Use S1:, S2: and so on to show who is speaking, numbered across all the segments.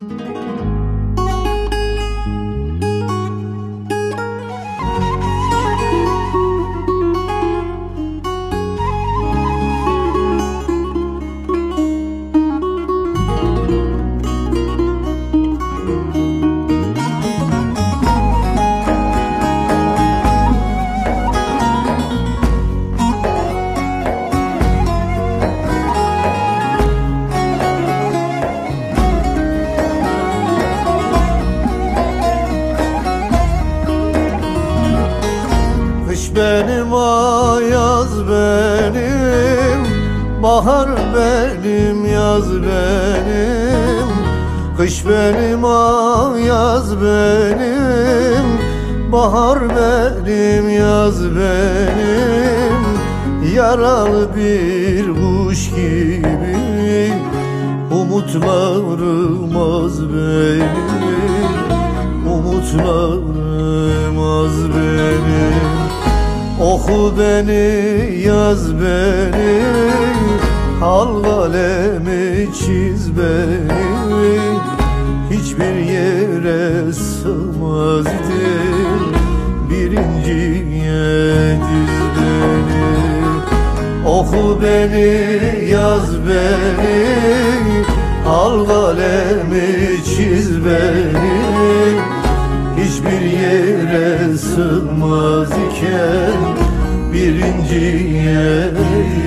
S1: Kış benim ayaz benim. Bahar benim yaz benim. Kış benim ayaz benim. Bahar benim yaz benim. Yaralı bir kuş gibi Umutlarım az benim. Umutlarım az benim Oku beni yaz beni Al kalemi çiz beni. Hiçbir yere sığmaz idim Birinciye diz beni. Oku beni yaz beni Al kalemi çiz beni. Hiçbir yere sığmaz iken Birinciye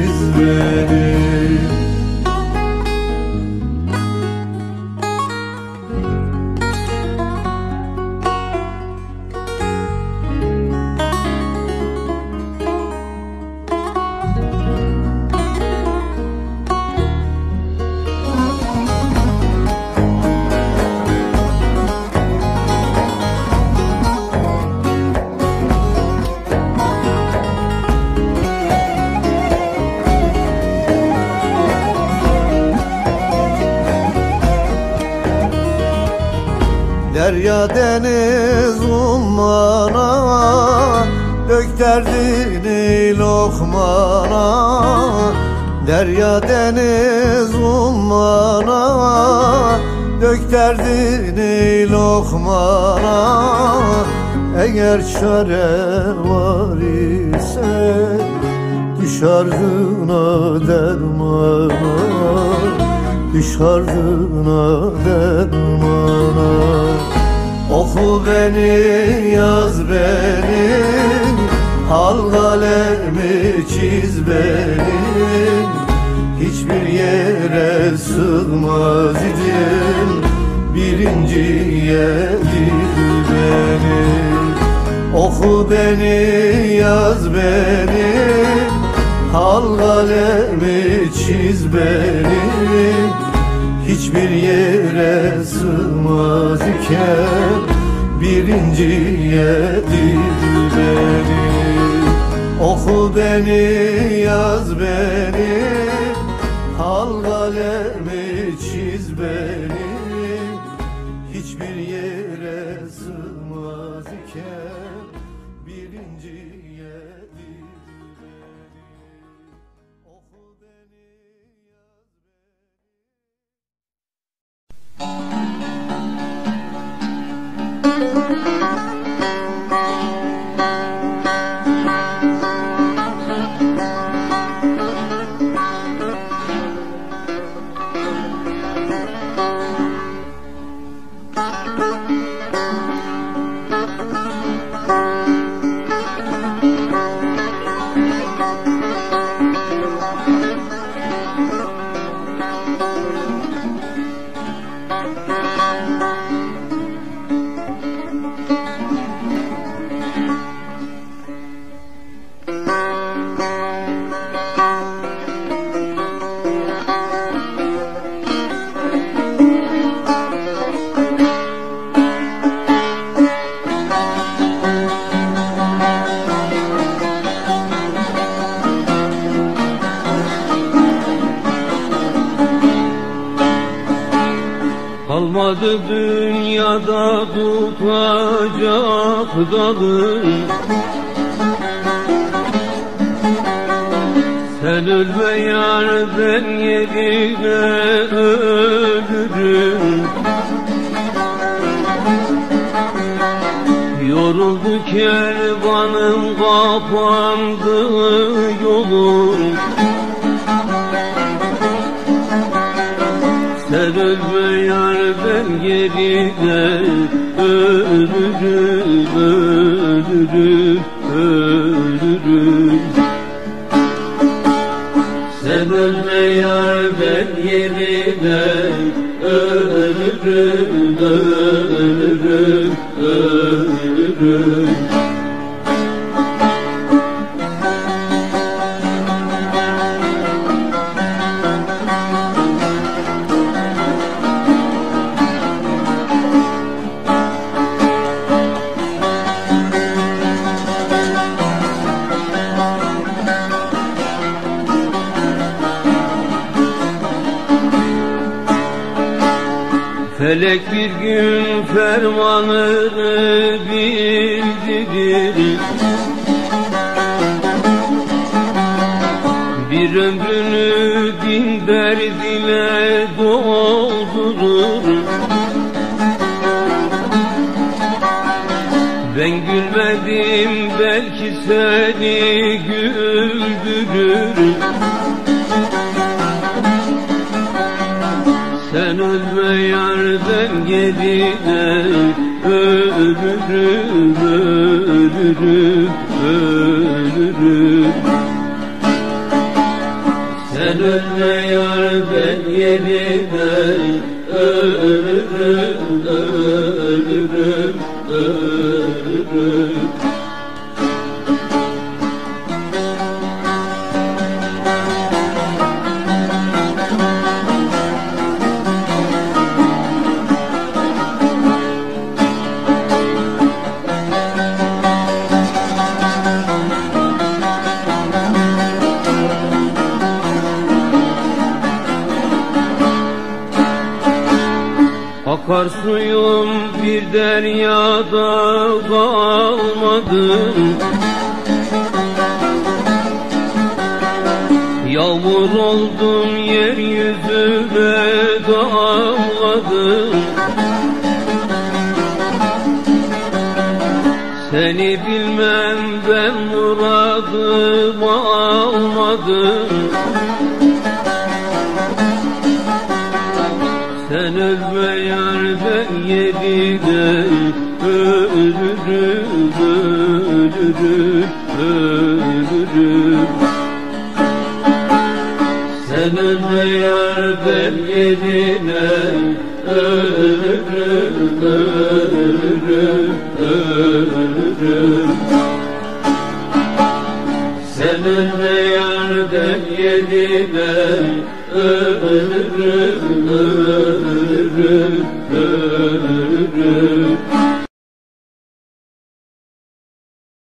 S1: iz Derya deniz ummana Dök derdini lokmana. Derya deniz ummana Dök derdini lokmana. Eğer çare var ise Düş ardına dermana. Düş ardına dermana Oku beni yaz beni Al kalemi çiz beni. Hiçbir yere sığmaz idim Birinciye dil beni. Oku beni yaz beni Al kalemi çiz beni. Hiçbir yere sığmaz iken Birinciye dil beni Oku beni yaz beni Al kalemi çiz beni
S2: Kalmadı dünyada tutacak dalı. Sen ölme yar ben yerine ölürüm.
S1: Yoruldu kel Sen ölme yar ben geride ölürüm ölürüm ölürüm Sen ölme yar ben geride ölürüm ölürüm ölürüm Felek bir gün fermanını bildirir Bir ömrünü din derdine doldurur. Ben gülmedim belki seni güldürür Sen ölme yardan geride Ölürüm, ölürüm, ölürüm. Sen ölme yardan geride Ölürüm, ölürüm, ölürüm Akar suyum bir deryada kalmadım. Yağmur oldum yeryüzüne damladım. Seni bilmem ben muradım almadım yerine ölürüm, ölürüm, ölürüm Sen ölme yar ben yerine ölürüm, ölürüm, ölürüm Sen ölme yar ben yerine ölürüm, ölürüm, ölürüm